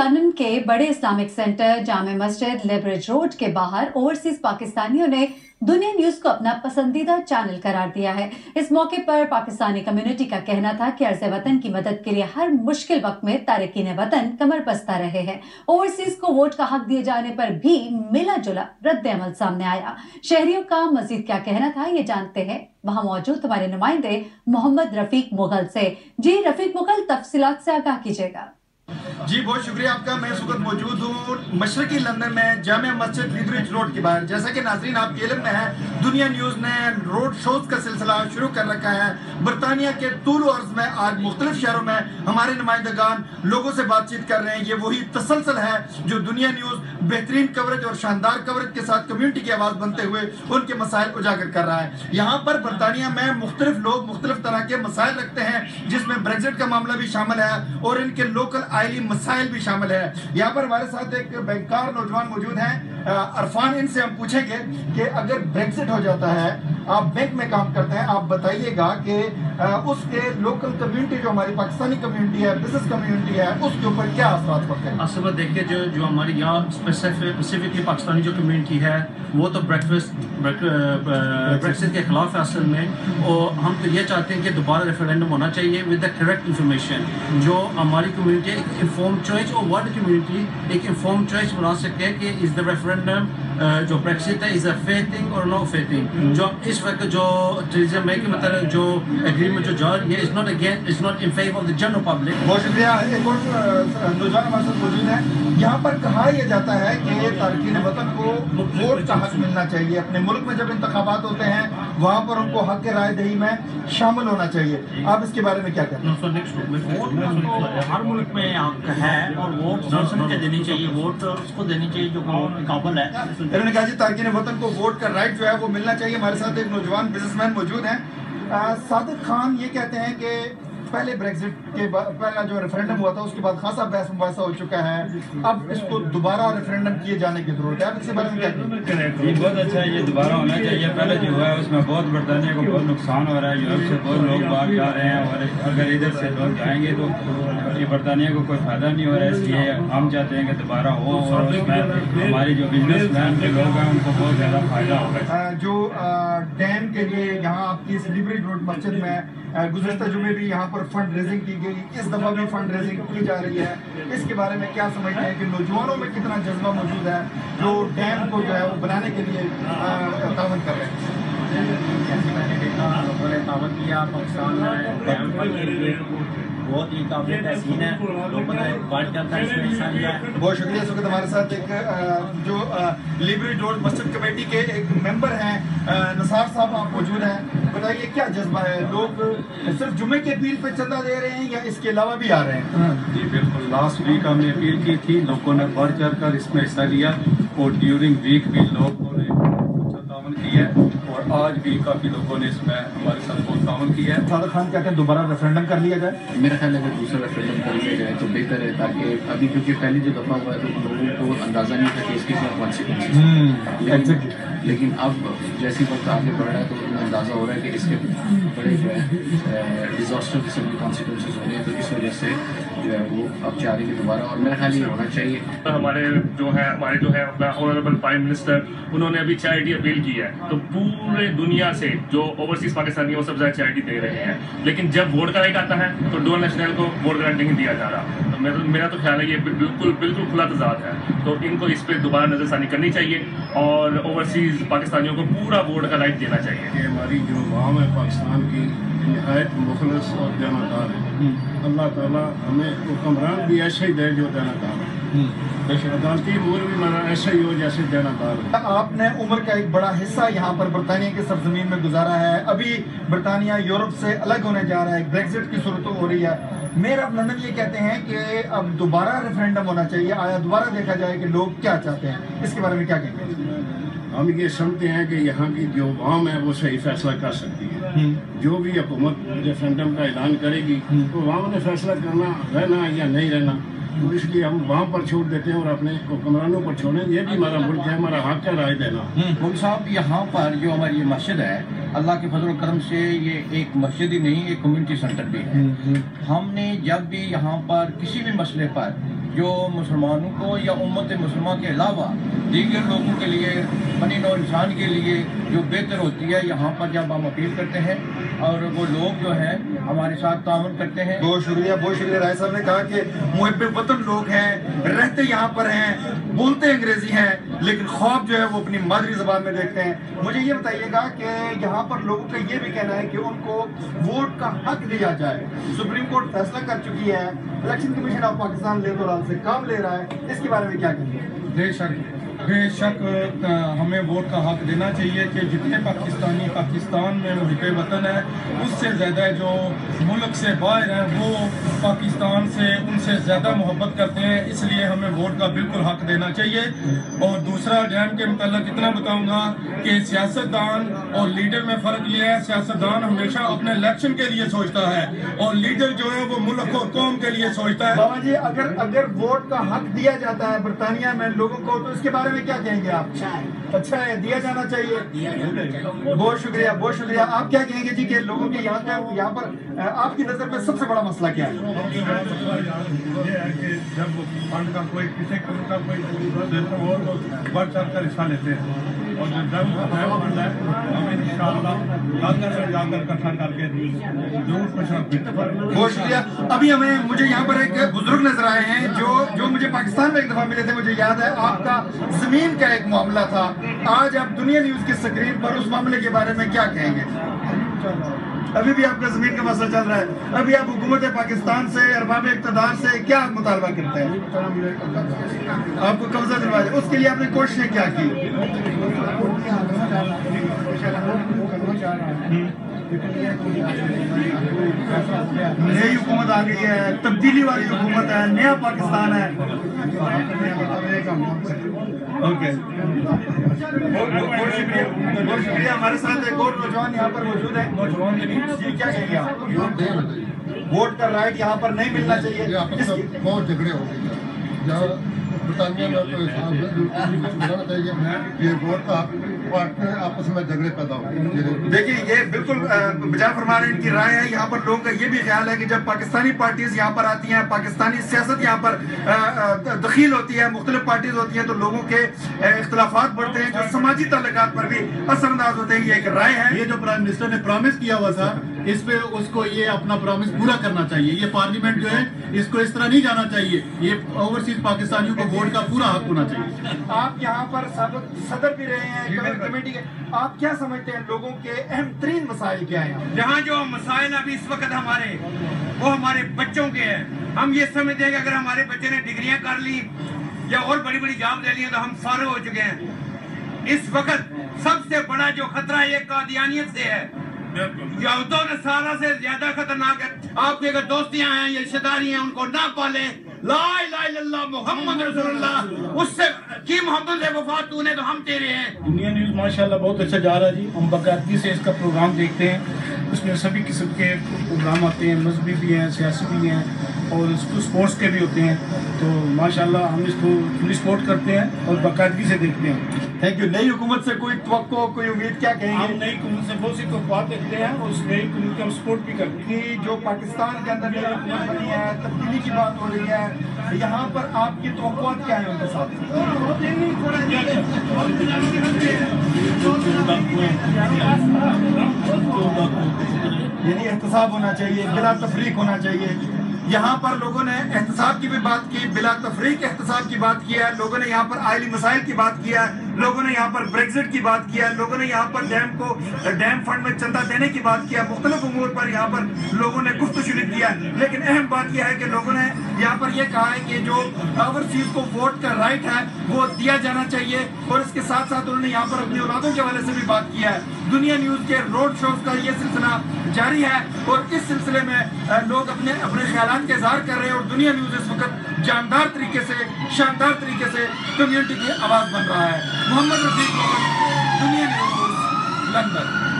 London کے بڑے Islamic centre Jama Masjid لیبریج road کے باہر اوورسیز پاکستانیوں نے دنیا نیوز کو اپنا پسندیدہ چینل قرار دیا ہے۔ اس موقع پر پاکستانی کمیونٹی کا کہنا تھا کہ عرض وطن کی مدد کے لیے ہر مشکل وقت میں تارکین وطن کمر پستا رہے ہیں۔ اوورسیز کو ووٹ کا حق دیے جانے پر بھی ملا جلا رد عمل سامنے آیا۔ شہریوں کا مزید کیا کہنا تھا یہ جانتے ہیں۔ وہاں موجود ہمارے نمائندے محمد رفیق مغل سے۔ جی رفیق مغل، تفصیلات سے آگاہ کیجیے گا۔ جی بہت شکریہ آپ کا۔ میں اس وقت موجود ہوں مشرقی لندن میں، جامع مسجد لیدریج روڈ کے باہر۔ جیسا کہ ناظرین، آپ کے علم میں ہے، دنیا نیوز نے روڈ شوز کا سلسلہ شروع کر رکھا ہے۔ برطانیہ کے طول و عرض میں آج مختلف شہروں میں ہمارے نمائندگان لوگوں سے بات چیت کر رہے ہیں۔ یہ وہی تسلسل ہے جو دنیا نیوز بہترین کوریج اور شاندار کوریج کے ساتھ کمیونٹی کی آواز بنتے ہوئے ان کے مسائل اجاگر کر رہا ہے۔ یہاں پر برطانیہ میں مختلف لوگ مختلف طرح کے مسائل رکھتے ہیں، جس میں بریگزٹ کا معاملہ بھی شامل ہے اور ان کے لوکل آئلی مسائل بھی شامل ہے یہاں پر ہمارے ساتھ ایک بینکار نوجوان موجود ہیں۔ عرفان، ان سے ہم پوچھیں گے کہ اگر بریگزٹ ہو جاتا ہے آپ بینک میں کام کرتے ہیں، آپ بتائیے گا کہ اس کے لوکل کمیونٹی جو ہماری پاکستانی کمیونٹی ہے بزنس کمیونٹی ہے، اس کے اوپر کیا اثرات پڑتے ہیں؟ اصل میں دیکھیں جو جو ہماری یہاں اسپیسیفکلی پاکستانی جو کمیونٹی ہے، وہ تو بریکفسٹ بریکسٹ کے خلاف ہے اصل میں۔ اور ہم تو یہ چاہتے ہیں کہ دوبارہ ریفرینڈم ہونا چاہیے ود دا کریکٹ انفارمیشن جو ہماری کمیونٹی ایک انفارم چوائس اور ورلڈ کمیونٹی ایک انفارم چوائس بنا سکے کہ از دا ریفرینڈم جو بریکسٹ ہے از اے فیتنگ اور نو فیتنگ جو اس وقت جو ٹریزم مے کے مطلب جو اگریمنٹ جو جان یہ is not again is not in favour of the general public بہت شکریہ۔ ایک اور نوجوان ہمارے ساتھ موجود ہیں۔ یہاں پر کہا یہ جاتا ہے کہ تارکین وطن کو ووٹ کا حق ملنا چاہیے۔ اپنے ملک میں جب انتخابات ہوتے ہیں وہاں پر ان کو حق رائے دہی میں شامل ہونا چاہیے۔ آپ اس کے بارے میں کیا کہتے ہیں؟ ہر ملک میں ہے اور ووٹ کے دینی چاہیے۔ ووٹ اس کو دینی چاہیے جو قابل ہے۔ انہوں نے کہا جی تارکین وطن کو ووٹ کا رائٹ جو ہے وہ ملنا چاہیے۔ ہمارے ساتھ ایک نوجوان بزنس مین موجود ہیں۔ صادق خان یہ کہتے ہیں کہ پہلے بریکزٹ کے پہلا جو ریفرینڈم ہوا تھا اس کے بعد خاصا بحث مباحثہ ہو چکا ہے۔ اب اس کو دوبارہ ریفرینڈم کیے جانے کی ضرورت ہے۔ آپ اس کے بارے میں کیا یہ جی، بہت اچھا ہے یہ دوبارہ ہونا چاہیے۔ پہلے جو ہوا ہے اس میں بہت برطانیہ کو بہت نقصان ہو رہا ہے۔ یورپ سے بہت لوگ باہر جا رہے ہیں اور اگر ادھر سے لوگ جائیں گے تو یہ برطانیہ کو کوئی فائدہ نہیں ہو رہا ہے۔ اس لیے ہم چاہتے ہیں کہ دوبارہ ہو اور اس میں ہماری جو بزنس مین کے لوگ ہیں ان کو بہت زیادہ فائدہ ہوگا جو ڈیم کے لیے یہاں آپ کی سلیبریٹ روڈ مسجد میں گزشتہ جمعے بھی یہاں پر فنڈ ریزنگ کی گئی۔ اس دفعہ بھی فنڈ ریزنگ کی جا رہی ہے۔ اس کے بارے میں کیا سمجھتے ہیں کہ نوجوانوں میں کتنا جذبہ موجود ہے جو ڈیم کو جو ہے وہ بنانے کے لیے تعاون کر رہے ہیں؟ تعاون کیا پاکستان میں ڈیم پر کے لیے بہت ہی قابل تحسین ہے۔ لوگوں نے بڑھ جاتا ہے اس میں حصہ لیا بہت شکریہ اس ہمارے ساتھ ایک جو لیبری ڈور مسجد کمیٹی کے ایک ممبر ہیں۔ نصار صاحب آپ موجود ہیں۔ بتائیے کیا جذبہ ہے؟ لوگ صرف جمعے کے اپیل پہ چندہ دے رہے ہیں یا اس کے علاوہ بھی آ رہے ہیں؟ ہاں۔ جی بالکل۔ لاسٹ ویک ہم نے اپیل کی تھی لوگوں نے بڑھ چڑھ کر اس میں حصہ لیا اور ڈیورنگ ویک بھی لوگوں نے تعاون کی ہے اور آج بھی کافی لوگوں نے اس میں ہمارے ساتھ بہت تعاون کیا ہے۔ شاہ خان کہتے ہیں دوبارہ ریفرینڈم کر لیا جائے۔ میرا خیال ہے اگر دوسرا ریفرینڈم کر لیا جائے تو بہتر ہے تاکہ ابھی کیونکہ پہلی جو دفعہ ہوا ہے تو لوگوں کو اندازہ نہیں تھا کہ اس کی کیا کانسیکوینس لیکن اب جیسی وقت آگے بڑھ رہا ہے تو اندازہ ہو رہا ہے کہ اس کے بڑے جو ہے ڈیزاسٹر قسم کے کانسیکوینسز ہو رہے ہیں تو اس وجہ سے جو ہے وہ اب جا رہی ہے دوبارہ اور میرا خیال یہ ہونا چاہیے۔ ہمارے جو ہے ہمارے جو ہے اپنا آنریبل پرائم منسٹر انہوں نے ابھی چیریٹی اپیل کی ہے۔ تو پورے دنیا سے جو اوورسیز پاکستانی وہ سب زیادہ چیریٹی دے رہے ہیں۔ لیکن جب ووٹ کا ایک آتا ہے، تو ڈول نیشنل کو ووٹ گرانٹ نہیں دیا جا رہا۔ میرا تو خیال ہے یہ بالکل بالکل کھلا تضاد ہے۔ تو ان کو اس پہ دوبارہ نظر ثانی کرنی چاہیے اور اوورسیز پاکستانیوں کو پورا ووٹ کا رائٹ دینا چاہیے۔ کہ ہماری جو عوام ہے پاکستان کی نہایت مخلص اور دیانہ ہے۔ اللہ تعالیٰ ہمیں حکمران بھی ایسے ہی دے جو دیانہ ہے۔ عدالتی امور بھی مانا ایسا ہی ہو جیسے دینا دار ہے اچھا، آپ نے عمر کا ایک بڑا حصہ یہاں پر برطانیہ کی سرزمین میں گزارا ہے۔ ابھی برطانیہ یورپ سے الگ ہونے جا رہا ہے۔ بریگزٹ کی صورت ہو رہی ہے۔ میئر آف لندن یہ کہتے ہیں کہ اب دوبارہ ریفرینڈم ہونا چاہیے آیا دوبارہ دیکھا جائے کہ لوگ کیا چاہتے ہیں۔ اس کے بارے میں کیا کہتے ہیں؟ ہم یہ سمجھتے ہیں کہ یہاں کی جو عوام ہے وہ صحیح فیصلہ کر سکتی ہے۔ جو بھی حکومت ریفرینڈم کا اعلان کرے گی تو عوام نے فیصلہ کرنا رہنا یا نہیں رہنا تو اس لیے ہم وہاں پر چھوڑ دیتے ہیں اور اپنے حکمرانوں پر چھوڑیں۔ یہ بھی ہمارا ملک ہے ہمارا حق ہے رائے دینا۔ ہم۔ صاحب یہاں پر جو ہماری مسجد ہے اللہ کے فضل و کرم سے یہ ایک مسجد ہی نہیں ایک کمیونٹی سینٹر بھی ہے۔ جی۔ ہم نے جب بھی یہاں پر کسی بھی مسئلے پر جو مسلمانوں کو یا امت مسلمہ کے علاوہ دیگر لوگوں کے لیے بنی نو انسان کے لیے جو بہتر ہوتی ہے یہاں پر جب ہم اپیل کرتے ہیں اور وہ لوگ جو ہیں ہمارے ساتھ تعاون کرتے ہیں۔ بہت شکریہ بہت شکریہ۔ رائے صاحب نے کہا کہ محب وطن لوگ ہیں رہتے یہاں پر ہیں بولتے انگریزی ہیں۔ لیکن خواب جو ہے وہ اپنی مادری زبان میں دیکھتے ہیں۔ مجھے یہ بتائیے گا کہ یہاں پر لوگوں کا یہ بھی کہنا ہے کہ ان کو ووٹ کا حق دیا جائے۔ سپریم کورٹ فیصلہ کر چکی ہے۔ الیکشن کمیشن آف پاکستان لے تو سے کام لے رہا ہے۔ اس کے بارے میں کیا کہیں گے بے جی، شک بے شک ہمیں ووٹ کا حق دینا چاہیے کہ جتنے پاکستانی پاکستان میں محب وطن ہے اس سے زیادہ جو ملک سے باہر ہیں، وہ پاکستان سے ان سے زیادہ محبت کرتے ہیں، اس لیے ہمیں ووٹ کا بالکل حق دینا چاہیے۔ اور دوسرا ڈیم کے متعلق اتنا بتاؤں گا کہ سیاستدان اور لیڈر میں فرق یہ ہے، سیاستدان ہمیشہ اپنے الیکشن کے لیے سوچتا ہے اور لیڈر جو ہے وہ ملک اور قوم کے لیے سوچتا ہے۔ بابا جی اگر اگر ووٹ کا حق دیا جاتا ہے برطانیہ میں لوگوں کو، تو اس کے بارے بارے میں کیا کہیں گے آپ؟ اچھا ہے دیا جانا چاہیے۔ بہت شکریہ بہت شکریہ۔ آپ کیا کہیں گے جی کہ لوگوں کے یہاں کا یہاں پر آپ کی نظر میں سب سے بڑا مسئلہ کیا ہے؟ جب فنڈ کا کوئی کسی قسم کا کوئی بڑھ چڑھ کر حصہ لیتے ہیں۔ اور جو ڈرم ڈرائیور بنتا ہے ہم انشاءاللہ کل سے جا کر اکٹھا کر کے ضرور پشاور بہت شکریہ۔ ابھی ہمیں، مجھے یہاں پر ایک بزرگ نظر آئے ہیں جو جو مجھے پاکستان میں ایک دفعہ ملے تھے، مجھے یاد ہے، آپ کا زمین کا ایک معاملہ تھا۔ آج آپ دنیا نیوز کی سکرین پر اس معاملے کے بارے میں کیا کہیں گے؟ ابھی بھی آپ کا زمین کا مسئلہ چل رہا ہے۔ ابھی آپ حکومت پاکستان سے، ارباب اقتدار سے کیا مطالبہ کرتے ہیں؟ آپ کو قبضہ دلوا جائے اس کے لیے آپ نے کوششیں کیا کی؟ نئی حکومت آ گئی ہے تبدیلی والی حکومت ہے نیا پاکستان ہے۔ بہت شکریہ ہمارے ساتھ ایک اور نوجوان یہاں پر موجود ہے نوجوان یعنی کیا چاہیے ووٹ کا رائٹ یہاں پر نہیں ملنا چاہیے۔ بہت جھگڑے ہو گئے۔ برطانیہ میں تو یہ ووٹ کا بانٹتے آپس میں جھگڑے پیدا ہو دیکھیں یہ بالکل بجا فرما رہے ان کی رائے ہے۔ یہاں پر لوگوں کا یہ بھی خیال ہے کہ جب پاکستانی پارٹیز یہاں پر آتی ہیں پاکستانی سیاست یہاں پر دخیل ہوتی ہے مختلف پارٹیز ہوتی ہیں تو لوگوں کے اختلافات بڑھتے ہیں جو سماجی تعلقات پر بھی اثر انداز ہوتے ہیں یہ ایک رائے ہے۔ یہ جو پرائم منسٹر نے پرامس کیا ہوا تھا اس پہ اس کو یہ اپنا پرامس پورا کرنا چاہیے۔ یہ پارلیمنٹ جو ہے اس کو اس طرح نہیں جانا چاہیے۔ یہ اوورسیز پاکستانیوں کو ووٹ کا پورا حق ہونا چاہیے۔ آپ یہاں پر صدر بھی رہے ہیں جی، کمیٹی کے۔ آپ کیا سمجھتے ہیں لوگوں کے اہم ترین مسائل کیا ہیں؟ یہاں جو مسائل ابھی اس وقت ہمارے وہ ہمارے بچوں کے ہیں۔ ہم یہ سمجھتے ہیں کہ اگر ہمارے بچے نے ڈگریاں کر لی یا اور بڑی بڑی جاب لے لی تو ہم سارے ہو چکے ہیں۔ اس وقت سب سے بڑا جو خطرہ یہ قادیانیت سے ہے یہود و نصارہ سے زیادہ خطرناک ہے۔ آپ کے اگر دوستیاں ہیں یا رشتے داری ہیں ان کو نہ پالیں لا الہ الا اللہ محمد رسول اللہ۔ اس سے کی محمد سے وفات تو نے تو ہم تیرے ہیں۔ دنیا نیوز ماشاءاللہ بہت اچھا جا رہا جی۔ ہم باقاعدگی سے اس کا پروگرام دیکھتے ہیں۔ اس میں سبھی قسم کے پروگرام آتے ہیں۔ مذہبی بھی ہیں سیاسی بھی ہیں۔ اور اس کو اسپورٹس کے بھی ہوتے ہیں. تو ماشاءاللہ ہم اس کو فلی سپورٹ کرتے ہیں اور باقاعدگی سے دیکھتے ہیں. تھینک یو نئی حکومت سے کوئی توقع کوئی امید کیا کہیں گے؟ ہم نئی حکومت سے بہت سی توقعات دیکھتے ہیں اور اس نئی حکومت کی ہم سپورٹ بھی کرتے ہیں. جو پاکستان کے اندر نئی حکومت بنی ہے تبدیلی کی بات ہو رہی ہے یہاں پر آپ کی توقعات کیا ہیں ان کے ساتھ؟ یعنی احتساب ہونا چاہیے بلا تفریق ہونا چاہیے یہاں پر لوگوں نے احتساب کی بھی بات کی، بلا تفریق احتساب کی بات کیا ہے، لوگوں نے یہاں پر آئلی مسائل کی بات کیا ہے۔ لوگوں نے یہاں پر بریگزٹ کی بات کیا ہے لوگوں نے یہاں پر ڈیم کو ڈیم فنڈ میں چندہ دینے کی بات کیا، مختلف امور پر یہاں پر لوگوں نے گفت شروع کیا۔ لیکن اہم بات یہ ہے کہ لوگوں نے یہاں پر یہ کہا ہے کہ جو اوورسیز کو ووٹ کا رائٹ ہے، وہ دیا جانا چاہیے۔ اور اس کے ساتھ ساتھ انہوں نے یہاں پر اپنی اولادوں کے حوالے سے بھی بات کیا ہے۔ دنیا نیوز کے روڈ شوز کا یہ سلسلہ جاری ہے۔ اور اس سلسلے میں لوگ اپنے اپنے خیالات کا اظہار کر رہے ہیں اور دنیا نیوز اس وقت جاندار طریقے سے، شاندار طریقے سے کمیونٹی کی آواز بن رہا ہے۔ محمد رفیق دنیا نیوز لندن۔